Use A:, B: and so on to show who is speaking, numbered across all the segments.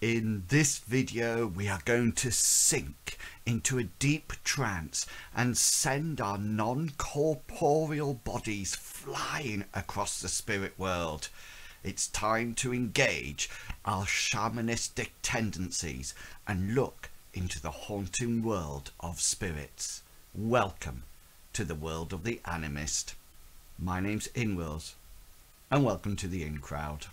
A: In this video we are going to sink into a deep trance and send our non-corporeal bodies flying across the spirit world. It's time to engage our shamanistic tendencies and look into the haunting world of spirits. Welcome to the world of the animist. My name's Inwils and welcome to the In Crowd.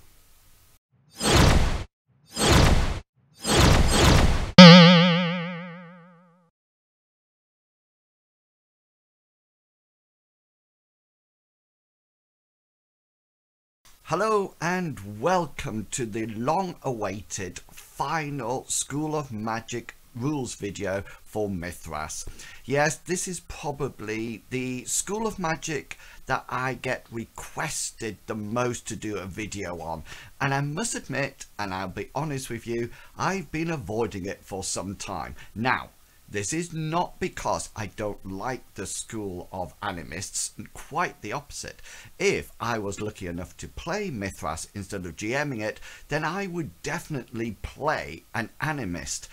A: Hello and welcome to the long awaited final School of Magic rules video for Mythras. Yes, this is probably the School of Magic that I get requested the most to do a video on. And I must admit, and I'll be honest with you, I've been avoiding it for some time. Now, this is not because I don't like the school of animists, quite the opposite. If I was lucky enough to play Mythras instead of GMing it, then I would definitely play an animist.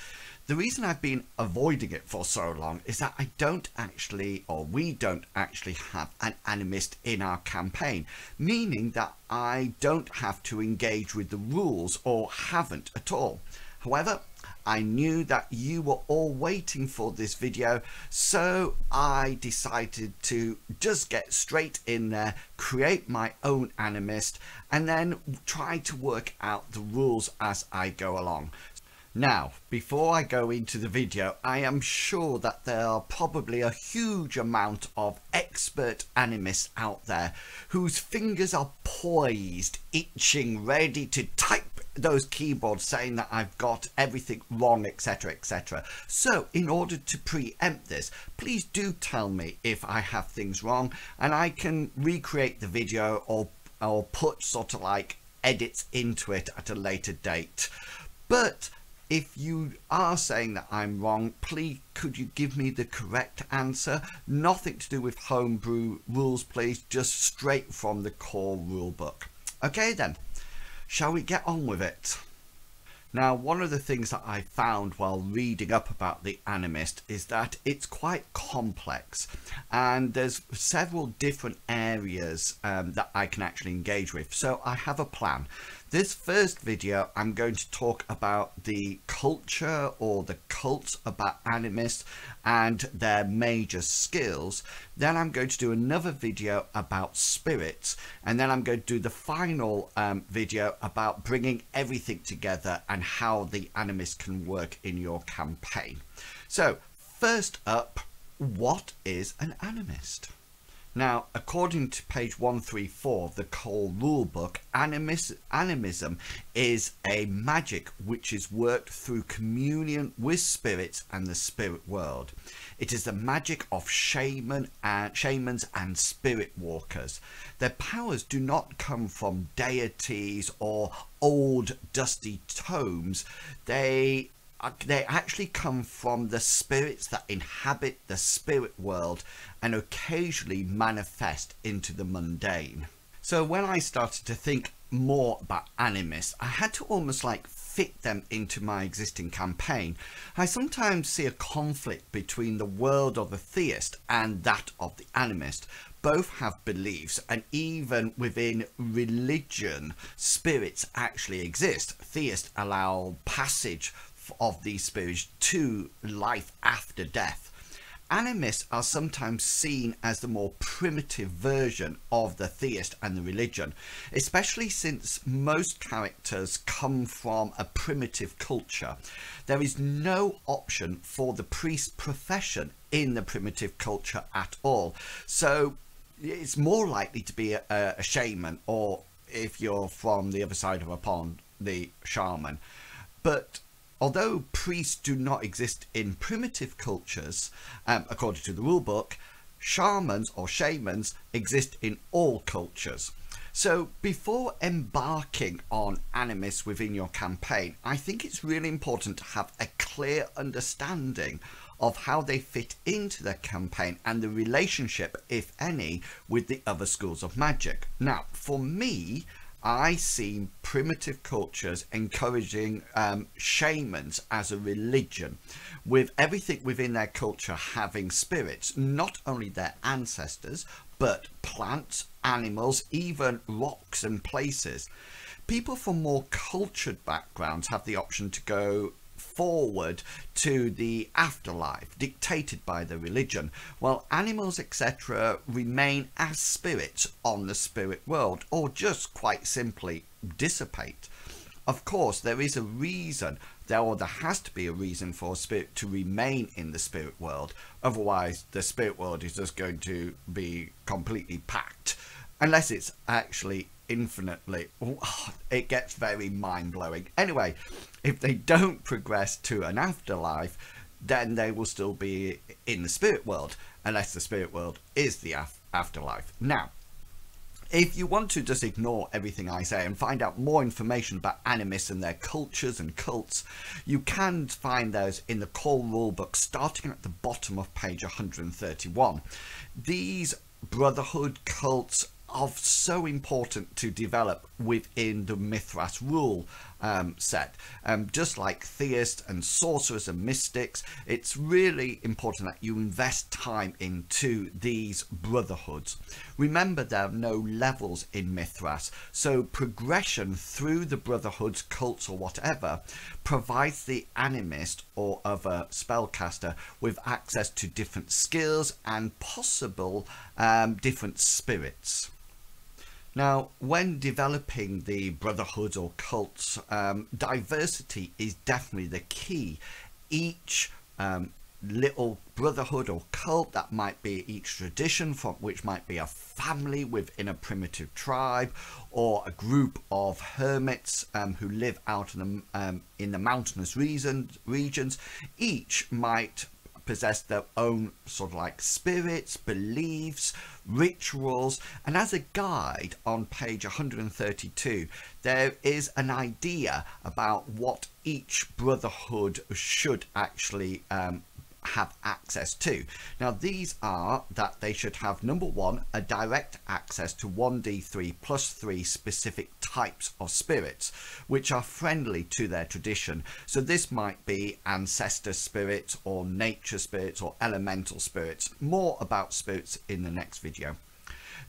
A: The reason I've been avoiding it for so long is that I don't actually, or we don't actually have an animist in our campaign, meaning that I don't have to engage with the rules or haven't at all. However, I knew that you were all waiting for this video so I decided to just get straight in there create my own animist and then try to work out the rules as I go along. Now, before I go into the video, I am sure that there are probably a huge amount of expert animists out there whose fingers are poised, itching, ready to type those keyboards saying that I've got everything wrong, etc, etc. So, in order to preempt this, please do tell me if I have things wrong and I can recreate the video or, or put sort of like edits into it at a later date. But if you are saying that I'm wrong, please could you give me the correct answer? Nothing to do with homebrew rules, please, just straight from the core rulebook. Okay then, shall we get on with it? Now, one of the things that I found while reading up about the Animist is that it's quite complex and there's several different areas um, that I can actually engage with. So I have a plan. This first video, I'm going to talk about the culture or the cult about animists and their major skills. Then I'm going to do another video about spirits. And then I'm going to do the final um, video about bringing everything together and how the animist can work in your campaign. So first up, what is an animist? Now, according to page 134 of the Core Rulebook, animis animism is a magic which is worked through communion with spirits and the spirit world. It is the magic of shaman and, shamans and spirit walkers. Their powers do not come from deities or old dusty tomes. They they actually come from the spirits that inhabit the spirit world and occasionally manifest into the mundane. So when I started to think more about animists, I had to almost like fit them into my existing campaign. I sometimes see a conflict between the world of the theist and that of the animist. Both have beliefs and even within religion, spirits actually exist. Theists allow passage of these spirits to life after death. Animists are sometimes seen as the more primitive version of the theist and the religion, especially since most characters come from a primitive culture. There is no option for the priest profession in the primitive culture at all. So it's more likely to be a, a shaman or if you're from the other side of a pond, the shaman. But Although priests do not exist in primitive cultures, um, according to the rulebook, shamans or shamans exist in all cultures. So before embarking on animus within your campaign, I think it's really important to have a clear understanding of how they fit into the campaign and the relationship, if any, with the other schools of magic. Now, for me, I see primitive cultures encouraging um, shamans as a religion, with everything within their culture having spirits, not only their ancestors, but plants, animals, even rocks and places. People from more cultured backgrounds have the option to go forward to the afterlife dictated by the religion, while animals, etc., remain as spirits on the spirit world, or just quite simply dissipate. Of course, there is a reason, there or there has to be a reason for a spirit to remain in the spirit world. Otherwise, the spirit world is just going to be completely packed, unless it's actually infinitely. Oh, it gets very mind blowing. Anyway, if they don't progress to an afterlife, then they will still be in the spirit world, unless the spirit world is the af afterlife. Now, if you want to just ignore everything I say and find out more information about animists and their cultures and cults, you can find those in the core rulebook starting at the bottom of page 131. These brotherhood cults are so important to develop within the Mythras rule um, set. Um, just like theists and sorcerers and mystics, it's really important that you invest time into these brotherhoods. Remember there are no levels in Mythras, so progression through the brotherhoods, cults or whatever provides the animist or other spellcaster with access to different skills and possible um, different spirits. Now, when developing the brotherhoods or cults, um, diversity is definitely the key. Each um, little brotherhood or cult that might be each tradition from which might be a family within a primitive tribe or a group of hermits um, who live out in the, um, in the mountainous region, regions each might possess their own sort of like spirits, beliefs, rituals, and as a guide on page 132, there is an idea about what each brotherhood should actually um, have access to. Now these are that they should have number one, a direct access to 1d3 plus 3 specific types of spirits which are friendly to their tradition. So this might be ancestor spirits or nature spirits or elemental spirits. More about spirits in the next video.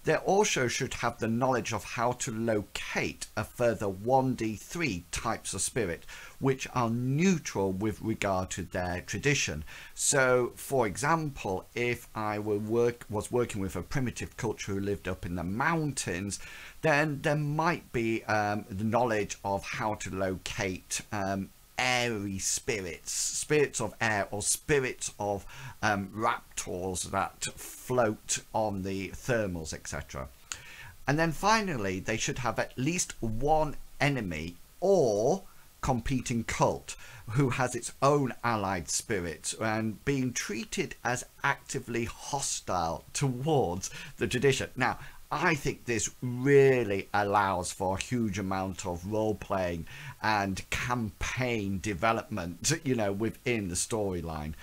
A: They also should have the knowledge of how to locate a further 1d3 types of spirit which are neutral with regard to their tradition. So for example, if I were work, was working with a primitive culture who lived up in the mountains, then there might be um, the knowledge of how to locate um, airy spirits, spirits of air or spirits of um, raptors that float on the thermals, etc. And then finally, they should have at least one enemy or competing cult who has its own allied spirit and being treated as actively hostile towards the tradition. Now, I think this really allows for a huge amount of role playing and campaign development, you know, within the storyline.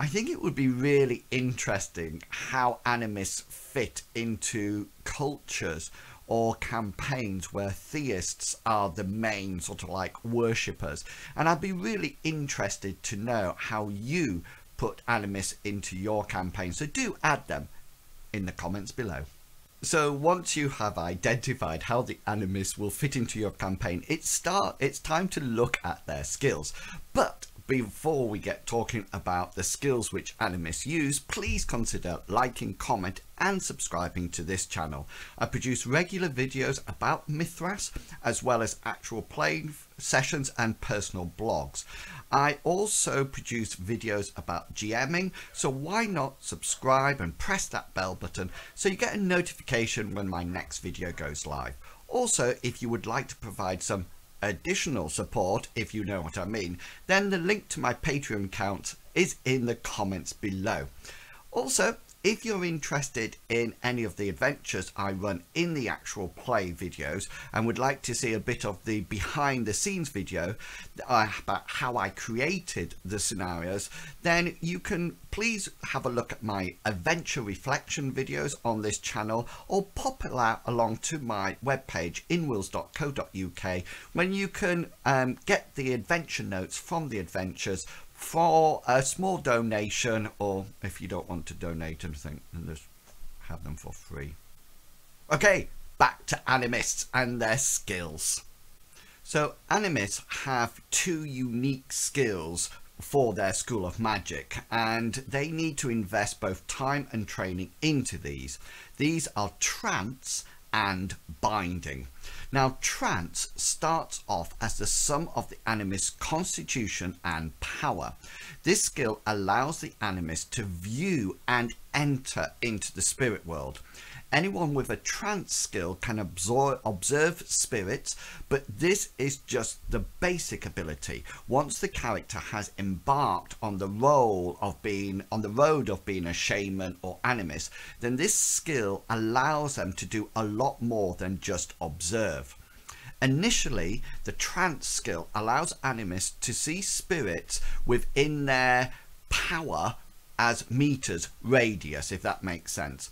A: I think it would be really interesting how animists fit into cultures or campaigns where theists are the main sort of like worshippers. And I'd be really interested to know how you put animists into your campaign. So do add them in the comments below. So once you have identified how the animist will fit into your campaign, it's start it's time to look at their skills. But before we get talking about the skills which animists use, please consider liking, comment and subscribing to this channel. I produce regular videos about Mythras as well as actual playing sessions and personal blogs. I also produce videos about GMing, so why not subscribe and press that bell button so you get a notification when my next video goes live. Also, if you would like to provide some additional support, if you know what I mean, then the link to my Patreon account is in the comments below. Also, if you're interested in any of the adventures I run in the actual play videos and would like to see a bit of the behind the scenes video uh, about how I created the scenarios, then you can please have a look at my adventure reflection videos on this channel or pop out along to my webpage inwils.co.uk when you can um, get the adventure notes from the adventures for a small donation or if you don't want to donate anything then just have them for free. Okay back to animists and their skills. So animists have two unique skills for their school of magic and they need to invest both time and training into these. These are trance and binding. Now trance starts off as the sum of the animist's constitution and power. This skill allows the animist to view and enter into the spirit world. Anyone with a trance skill can absorb, observe spirits, but this is just the basic ability. Once the character has embarked on the role of being on the road of being a shaman or animist, then this skill allows them to do a lot more than just observe. Initially, the trance skill allows animists to see spirits within their power as meters radius, if that makes sense.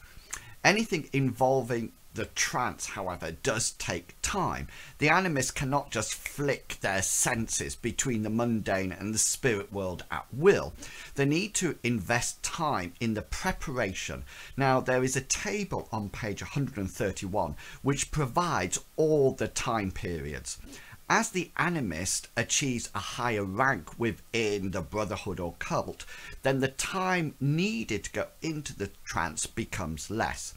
A: Anything involving the trance, however, does take time. The animists cannot just flick their senses between the mundane and the spirit world at will. They need to invest time in the preparation. Now, there is a table on page 131 which provides all the time periods. As the animist achieves a higher rank within the brotherhood or cult, then the time needed to go into the trance becomes less.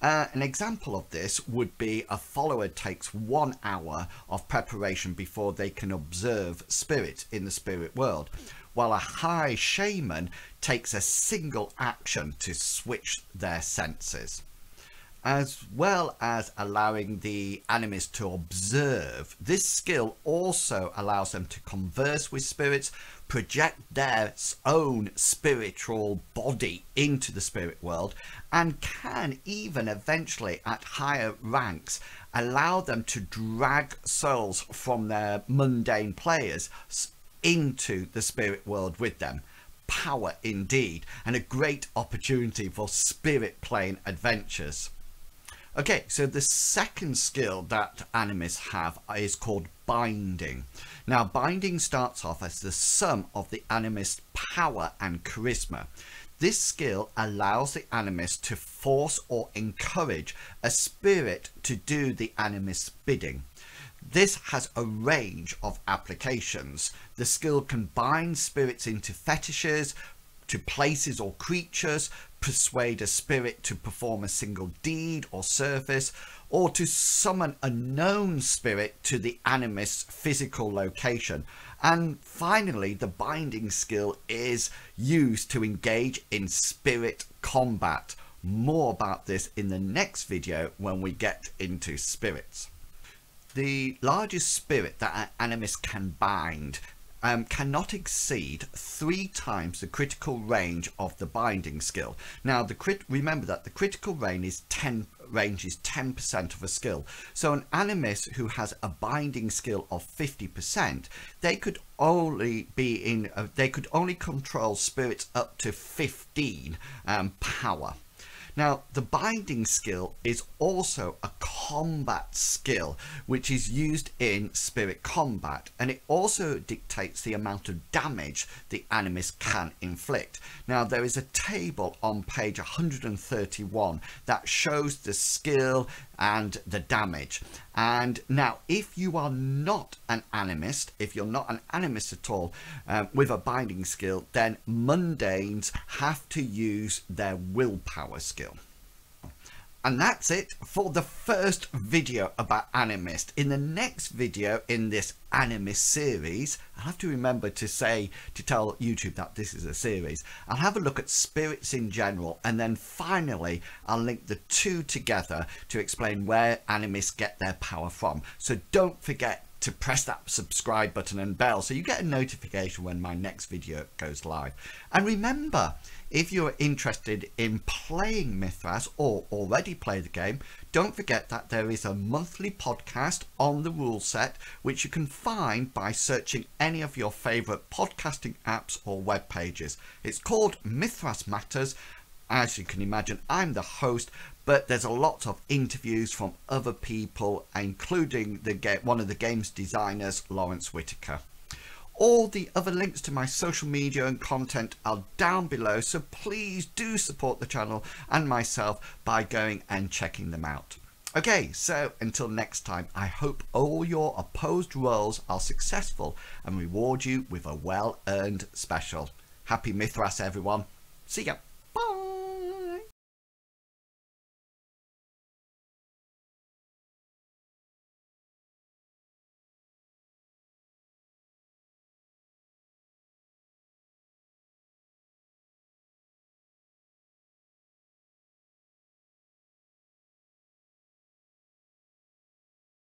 A: Uh, an example of this would be a follower takes one hour of preparation before they can observe spirit in the spirit world, while a high shaman takes a single action to switch their senses as well as allowing the animist to observe. This skill also allows them to converse with spirits, project their own spiritual body into the spirit world, and can even eventually, at higher ranks, allow them to drag souls from their mundane players into the spirit world with them power indeed and a great opportunity for spirit plane adventures. Okay, so the second skill that animists have is called binding. Now, binding starts off as the sum of the animist's power and charisma. This skill allows the animist to force or encourage a spirit to do the animist's bidding. This has a range of applications. The skill can bind spirits into fetishes, to places or creatures, persuade a spirit to perform a single deed or service, or to summon a known spirit to the animist's physical location. And finally, the binding skill is used to engage in spirit combat. More about this in the next video when we get into spirits. The largest spirit that an animist can bind um, cannot exceed three times the critical range of the binding skill. Now, the crit remember that the critical range is 10 range is 10% of a skill. So an animist who has a binding skill of 50%, they could only be in, uh, they could only control spirits up to 15 um, power. Now, the binding skill is also a combat skill, which is used in spirit combat, and it also dictates the amount of damage the animist can inflict. Now, there is a table on page 131 that shows the skill and the damage. And now, if you are not an animist, if you're not an animist at all um, with a binding skill, then mundanes have to use their willpower skill. And that's it for the first video about Animist. In the next video in this Animist series, I'll have to remember to say, to tell YouTube that this is a series. I'll have a look at spirits in general and then finally I'll link the two together to explain where Animists get their power from. So don't forget to press that subscribe button and bell so you get a notification when my next video goes live. And remember, if you're interested in playing Mythras or already play the game, don't forget that there is a monthly podcast on the rule set which you can find by searching any of your favourite podcasting apps or web pages. It's called Mythras Matters. As you can imagine, I'm the host, but there's a lot of interviews from other people, including the one of the game's designers, Lawrence Whitaker. All the other links to my social media and content are down below, so please do support the channel and myself by going and checking them out. Okay, so until next time, I hope all your opposed rolls are successful and reward you with a well-earned special. Happy Mythras, everyone. See ya.